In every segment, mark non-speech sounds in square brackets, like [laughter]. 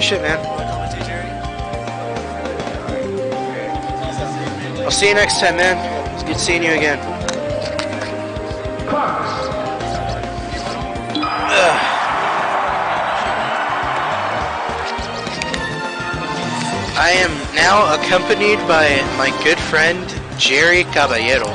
Shit, man. I'll see you next time, man. It's good seeing you again. I am now accompanied by my good friend Jerry Caballero.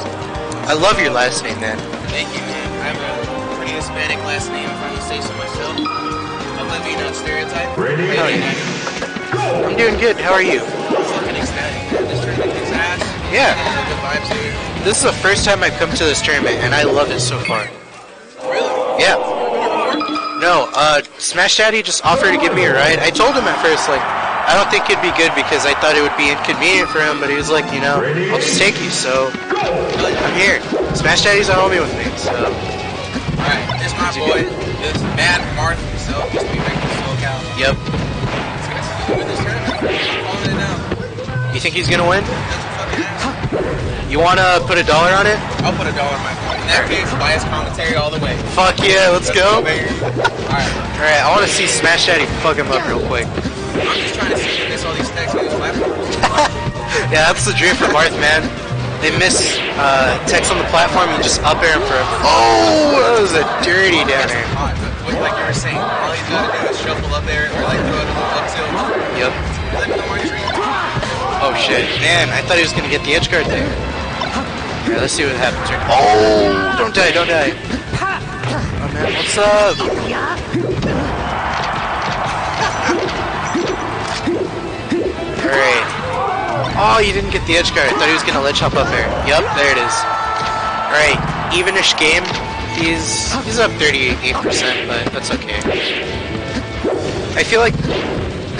I love your last name, man. Thank you, man. I have a pretty Hispanic last name, if I may say so myself. A living uh, stereotype. Ready? Hell yeah. I'm doing good. How are you? Fucking ecstatic, man. This tournament kicks ass. Yeah. Good vibes here. This is the first time I've come to this tournament, and I love it so far. Really? Yeah. No, uh, Smash Daddy just offered to give me a ride. I told him at first, like, I don't think it'd be good because I thought it would be inconvenient for him, but he was like, you know, I'll just take you, so I'm here. Smash Daddy's a homie with me, so Alright, this my boy. This Mad Marth himself used to be making SoCal. yep. He's gonna this tournament. Calling it down. You think he's gonna win? That's a fucking ass. You wanna put a dollar on it? I'll put a dollar on my phone. In that case, bias commentary all the way. Fuck yeah, let's go. Alright. Alright, I wanna see Smash Daddy fuck him up real quick. I'm just trying to see if miss all these techs on platforms. [laughs] Yeah, that's the dream for Marth, man. They miss uh, techs on the platform and just up air him for Oh, that was a dirty down air. Hot, but what- like you were saying, all he's gotta do is shuffle up there or like throw it up tilt. Yep. Living the more dream. Oh shit. Man, I thought he was gonna get the edge guard there. Alright, let's see what happens here. Oh, don't die, don't die. Oh man, what's up? Alright. Oh, you didn't get the edge guard. I thought he was gonna ledge hop up there. Yup, there it is. Alright, evenish game. He's he's up 38%, but that's okay. I feel like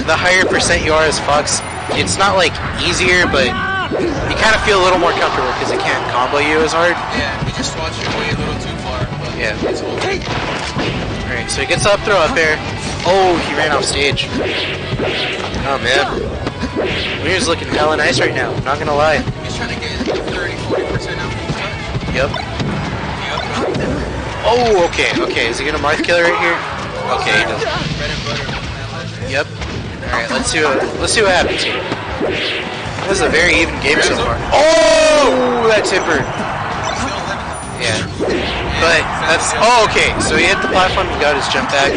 the higher percent you are as Fox, it's not like easier, but you kind of feel a little more comfortable because it can't combo you as hard. Yeah, he just swats your way a little too far. But Yeah. It's okay. Alright, so he gets up throw up there. Oh, he ran off stage. Oh man. Weir's looking hella nice right now, not gonna lie. He's trying to get 30, 40% out from the touch. Yep. Yep. Oh, okay, okay. Is he gonna Marth killer right here? Okay, he does. Bread and butter on that legend. Yep. Alright, let's see what let's see what happens here. This is a very even game so far. Oh that tipper. Still living though. Yeah. But that's oh okay, so he hit the platform and got his jump back.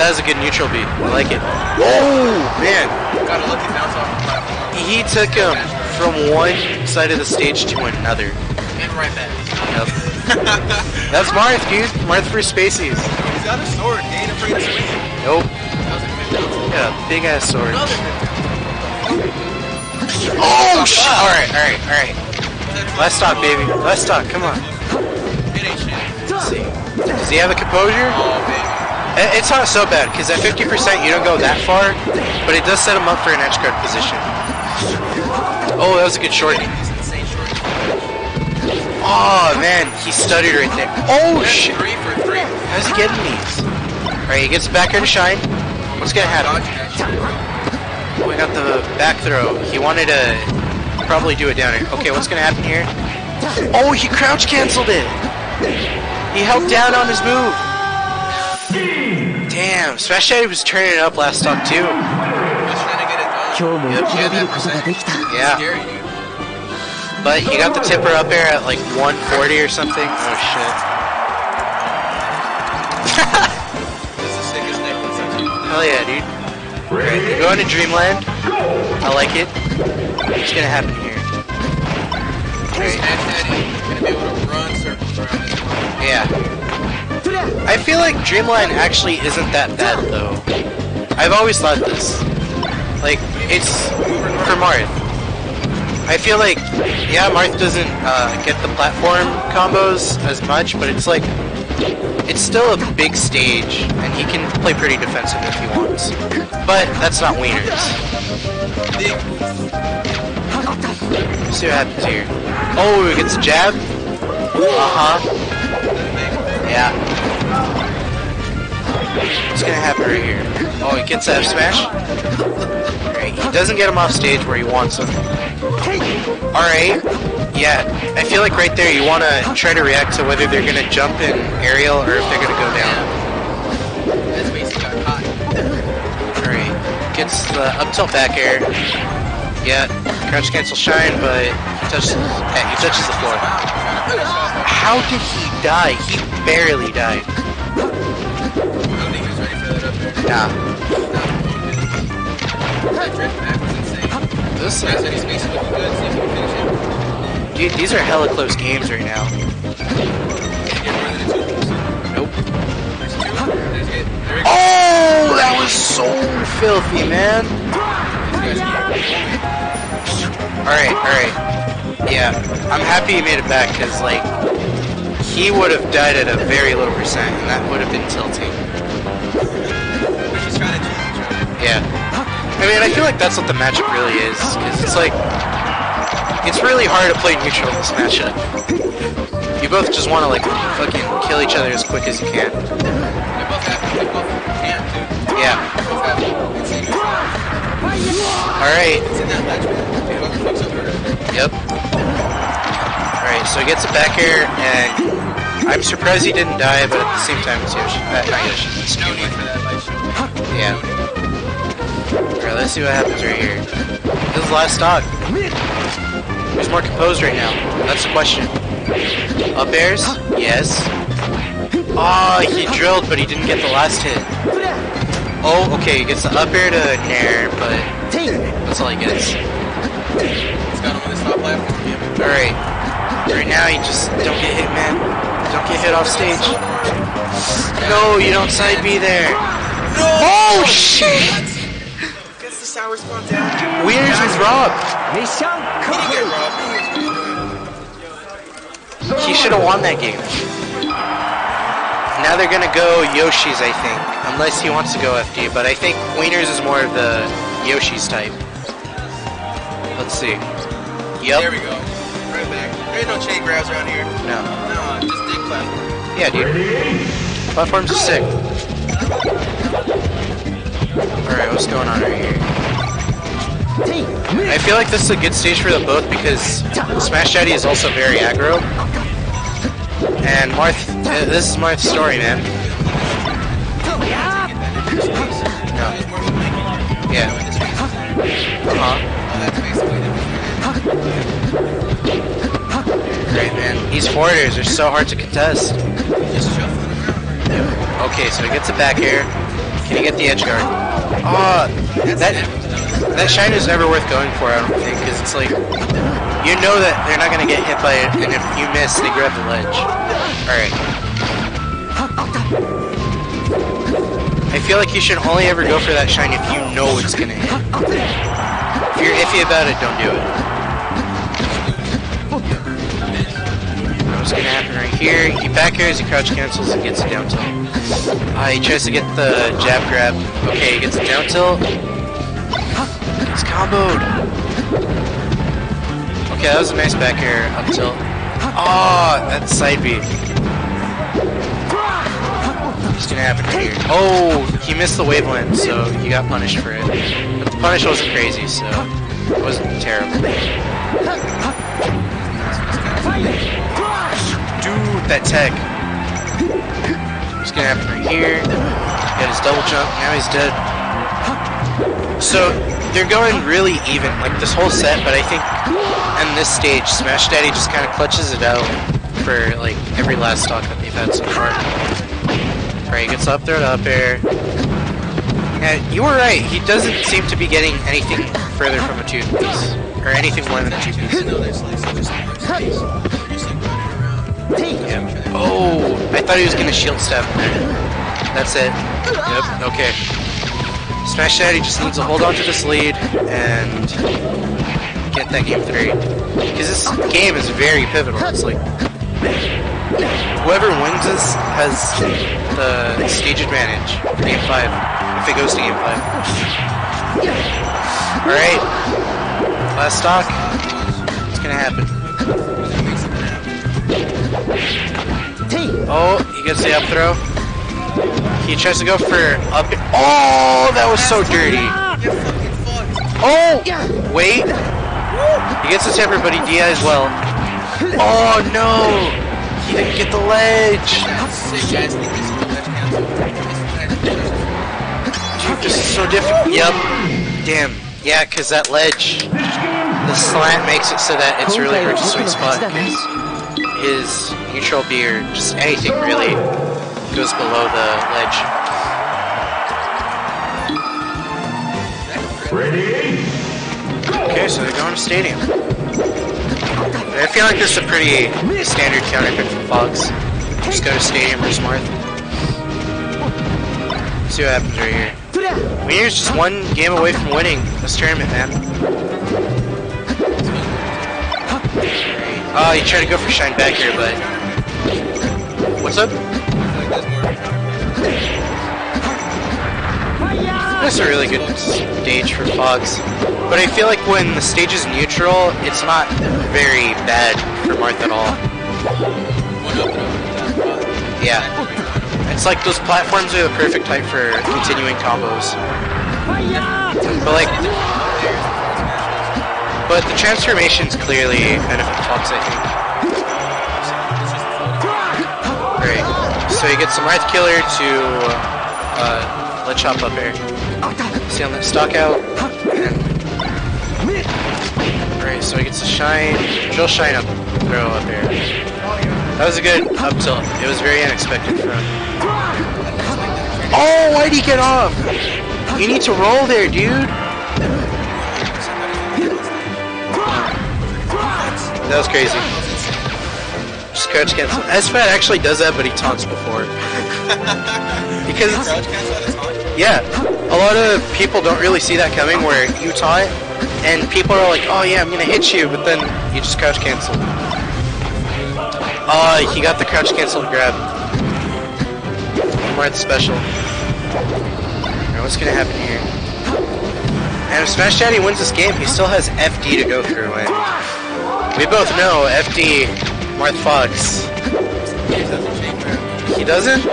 That is a good neutral beat. I like it. Oh man. Gotta look off the platform. He took him from one side of the stage to another. And right back. Yep. [laughs] That's Marth, dude. Marth for Spacies. He's got a sword. He ain't afraid to swing it. Nope. That was a. Yeah, big ass sword. Oh shit! Alright, alright, alright. Let's talk, baby. Let's talk. Come on. It ain't shit. Let's see. Does he have the composure? Oh, It's not so bad because at 50% you don't go that far, but it does set him up for an edge guard position. Oh, that was a good short. Oh man, he stuttered right there. Oh shit! How's he getting these? Alright, he gets back to shine. What's gonna happen? Oh, we got the back throw. He wanted to probably do it down here. Okay, what's gonna happen here? Oh, he crouch canceled it. He held down on his move. Damn, Smash Daddy was turning it up last time too. Yeah. But he got the tipper up air at like 140 or something. Oh shit. [laughs] Hell yeah, dude. We're going to Dreamland. I like it. It's gonna happen here. Yeah. I feel like Dreamland actually isn't that bad though. I've always thought this. Like, it's for Marth. I feel like, yeah, Marth doesn't uh, get the platform combos as much, but it's like, it's still a big stage, and he can play pretty defensive if he wants. But that's not Wieners. Let's see what happens here. Oh, he gets a jab. Uh huh. Yeah. What's gonna happen right here? Oh, he gets that smash. Alright, he doesn't get him off stage where he wants him. Alright, yeah, I feel like right there you want to try to react to whether they're gonna jump in aerial or if they're gonna go down. Alright, gets the up tilt back air. Yeah, crouch cancel shine, but he touches, yeah, he touches the floor. Wow, trying to finish off. How did he die? He barely died. I don't think he was ready for that up there. Nah. That drift back was insane. This, Guys, any space looking good, see if you can finish it. dude, these are hella close games right now. Can't get more than a two piece. Nope. There's two. There's it. There it Oh, that was so filthy, man. Alright, alright. Yeah, I'm happy he made it back, because, like, he would have died at a very low percent, and that would have been tilting. We're just trying to choose each other. Yeah. I mean, I feel like that's what the matchup really is, because it's like, it's really hard to play neutral in this matchup. You both just want to, like, fucking kill each other as quick as you can. They both have, they both can too. Yeah. They both have insane moves. Alright, It's in that ledge, man. Dude, whoever fucks up first. Yep. Alright, so he gets it back air and I'm surprised he didn't die, but at the same time it's Yoshi. Uh, not Yoshi, it's No need for that light. Yeah. Alright, let's see what happens right here. This is the last stock. Who's more composed right now? That's the question. Up airs? Yes. Oh, he drilled, but he didn't get the last hit. Oh, okay, he gets the up air to Nair, but that's all he gets. It's got him stop platform. Alright. Right now, you just don't get hit, man. Don't get hit off stage. No, you don't side B there. Oh, shit! Gets the sour spawn down. Wieners was robbed. Mission He didn't complete. He should have won that game. Now they're gonna go Yoshi's, I think. Unless he wants to go FD, but I think Wieners is more of the Yoshi's type. Let's see. Yep. There we go. Right back. There ain't no chain grabs around here. No. No, just dig platform. Yeah, dude. Platforms are sick. Alright, what's going on right here? I feel like this is a good stage for them both because Smash Daddy is also very aggro. And Marth, uh, this is Marth's story, man. No. Yeah. Uh-huh. That's Great, man. These forwarders are so hard to contest. Just shuffling around. Okay, so he gets it back here. Can he get the edge guard? Oh, that that shine is never worth going for, I don't think, because it's like you know that they're not gonna get hit by it, and if you miss, they grab the ledge. All right. I feel like you should only ever go for that shine if you know it's gonna hit. If you're iffy about it, don't do it. What's gonna happen right here? He back airs, he crouch cancels, and gets a down tilt. Ah, he tries to get the jab grab. Okay, he gets a down tilt. He's comboed. Okay, that was a nice back air up tilt. Oh, that's side gonna happen here? Oh, he missed the waveland, so he got punished for it. But the punish wasn't crazy, so it wasn't terrible. That tech. What's gonna happen right here? Got his double jump, now he's dead. So, they're going really even, like this whole set, but I think on this stage, Smash Daddy just kind of clutches it out for like every last stock that they've had so far. Right, gets up there up air. And you were right, he doesn't seem to be getting anything further from a two piece. Or anything more than a two piece. Yeah. Oh, I thought he was gonna shield step. That's it. Yep. Okay. Smash Daddy just needs to hold on to this lead and get that game three. Because this game is very pivotal. It's like whoever wins this has the stage advantage for game five if it goes to game five. All right. Last stock. What's gonna happen? Oh, he gets the up throw. He tries to go for up. Oh, that was so dirty. Oh, wait. He gets the tipper, but he DI as well. Oh no, he didn't get the ledge. Dude, this is so difficult. Yep. Damn. Yeah, cause that ledge, the slant makes it so that it's really hard to sweet spot. His neutral B or just anything really goes below the ledge. Ready? Okay, so they're going to stadium. I feel like this is a pretty standard counter pick for Fox. Just go to stadium or Smart. See what happens right here. We are just one game away from winning this tournament, man. Oh, he tried to go for Shine back here, but... What's up? This is a really good stage for Fox. But I feel like when the stage is neutral, it's not very bad for Marth at all. Yeah. It's like those platforms are the perfect type for continuing combos. But like... But the transformations clearly benefit Fox, I think. Right. So he gets some Marth Killer to uh, let chop up air. See on stock out. Right, so he gets a shine, drill shine up, throw up air. That was a good up tilt. It was very unexpected for him. Oh, why'd he get off? You need to roll there, dude. That was crazy. Just crouch cancel. Oh. SFAT actually does that, but he taunts before. [laughs] because it's, Crouch cancel at a time? yeah, a lot of people don't really see that coming where you taunt, and people are like, oh yeah, I'm gonna hit you, but then you just crouch cancel. Oh, he got the crouch cancel grab. More at the special. What's gonna happen here? And if Smash Daddy wins this game, he still has FD to go through, and we both know FD, Marth Fox. He doesn't?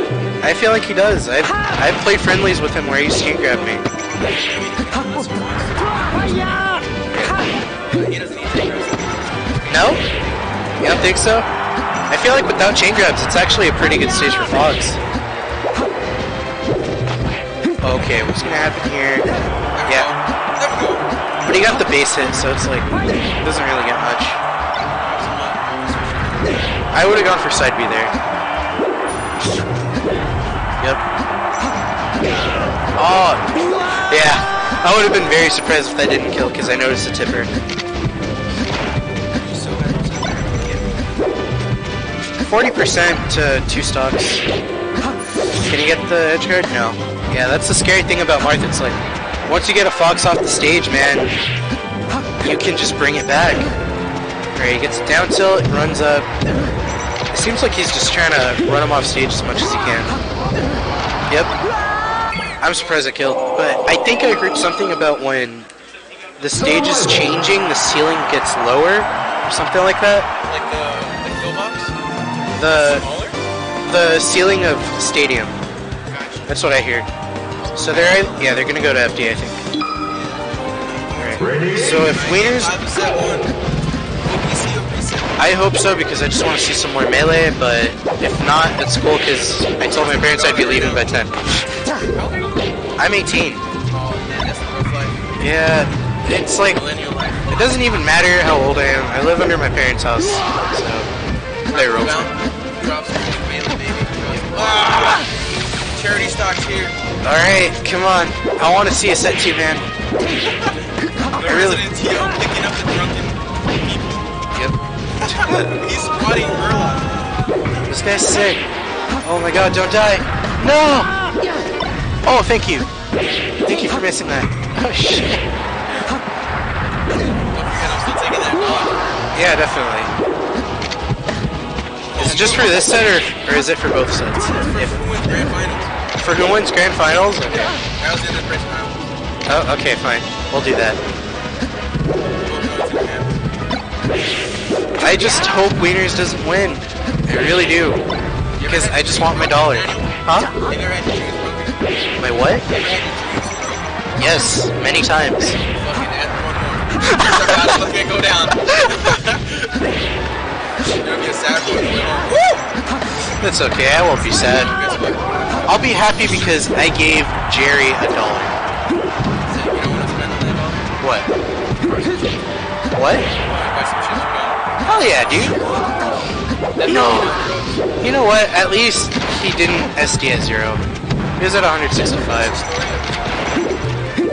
I feel like he does. I've, I've played friendlies with him where he screen grabbed me. No? You don't think so? I feel like without chain grabs, it's actually a pretty good stage for Fox. Okay, what's gonna happen here? Yeah, but he got the base hit, so it's like, doesn't really get much. I would have gone for side B there. Yep. Oh, yeah. I would have been very surprised if that didn't kill, because I noticed the tipper. Bad. 40% to two stocks. Can you get the edge guard? No. Yeah, that's the scary thing about Marth. It's like, once you get a Fox off the stage, man, you can just bring it back. Right, he gets down tilt, runs up. It seems like he's just trying to run him off stage as much as he can. Yep. I'm surprised I killed. But I think I heard something about when the stage is changing, the ceiling gets lower, or something like that. Like the, the kill box? The the ceiling of the stadium. Gotcha. That's what I hear. So they're yeah they're gonna go to FD I think. Alright. So if Wieners, I hope so because I just want to see some more melee. But if not, it's cool because I told my parents I'd be leaving by 10. How old are you? I'm 18. Oh man, that's the rough life. Yeah, it's like it doesn't even matter how old I am. I live under my parents' house, so they roll. Bound. Drops melee, baby. Charity stocks here. All right, come on. I want to see a set two man. The really- He's squatting Burla. This guy's sick. Oh my god, don't die. No! Oh, thank you. Thank you for missing that. Oh shit. Don't forget, I'm still taking that dog. Yeah, definitely. Is it just for this set or, or is it for both sets? For If, who wins grand finals? for who wins grand finals? Okay. I was in the first round. Oh, okay, fine. We'll do that. I just hope Wieners doesn't win. I really do. Because I just want my dollar. Huh? My what? Yes, many times. That's okay, I won't be sad. I'll be happy because I gave Jerry a dollar? What? What? Hell yeah, dude. No. You know what? At least he didn't SD at zero. He was at 165.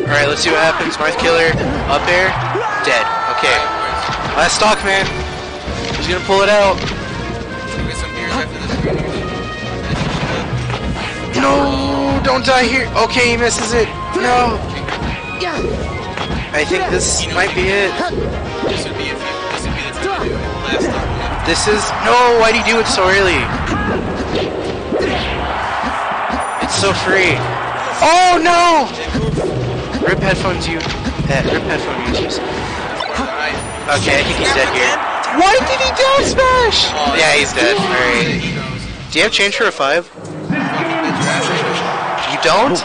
Alright, let's see what happens. Marth Killer, up air, dead. Okay. Last stock, man. He's gonna pull it out. We'll get some beers after this screen here. No, don't die here. Okay, he misses it. No. I think this might be it. Last time. This is no. Why'd he do it so early? It's so free. Oh no! Rip headphones, you. Eh, rip headphone users. Okay, I think he's dead here. Why did he down smash? Yeah, he's dead. Alright. Do you have change for a five? You don't?